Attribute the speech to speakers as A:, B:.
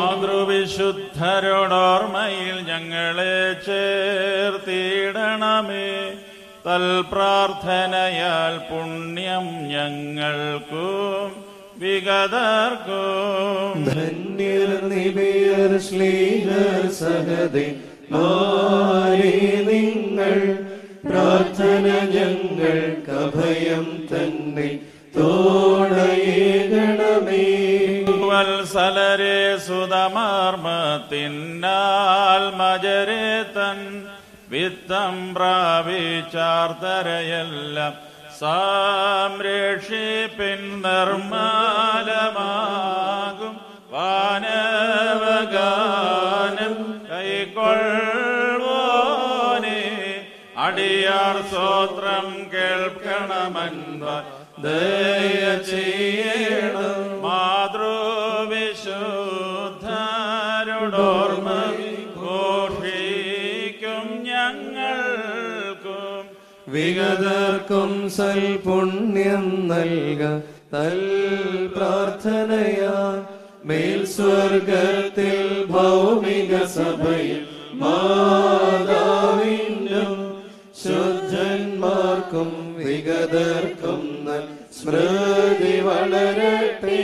A: മാതൃവിശുദ്ധരോടോർമ്മയിൽ ഞങ്ങളെ ചേർത്തിടണമേ. തൽപ്രാർത്ഥനയാൽ പുണ്യം ഞങ്ങൾക്കും വിഗതർക്കും.
B: ധന്യർ നിബിയർ ശ്ലീഹർ സഹദേ നിങ്ങൾ പ്രാർത്ഥന ഞങ്ങൾ അഭയം തന്നെ. തോണയേകണമേ
A: വത്സലരെ സുതമർമ്മത്തിനാൽ മജരെ തൻ വിത്തം പ്രാപിച്ചാർത്തരയെല്ലാം സംരക്ഷിപ്പിൻ നിർമ്മലമാകും വാനവഗാനം കൈക്കൊള്ളോനെ അടിയാർ സ്വോത്രം കേൾക്കണമെന്ന ദയ ചെയ്യണം. മാതൃവിശുദ്ധരോടോർമ്മ ഘോഷിക്കും ഞങ്ങൾക്കും.
B: വിഗതർക്കും സൽപുണ്യം നൽക തൽ പ്രാർത്ഥനയാ മേൽ സ്വർഗത്തിൽ ഭൗമിക സഭയിൽ മാതാവിനും ശുദ്ധന്മാർക്കും വിഗതർക്കും സ്മൃതി വളരട്ടെ.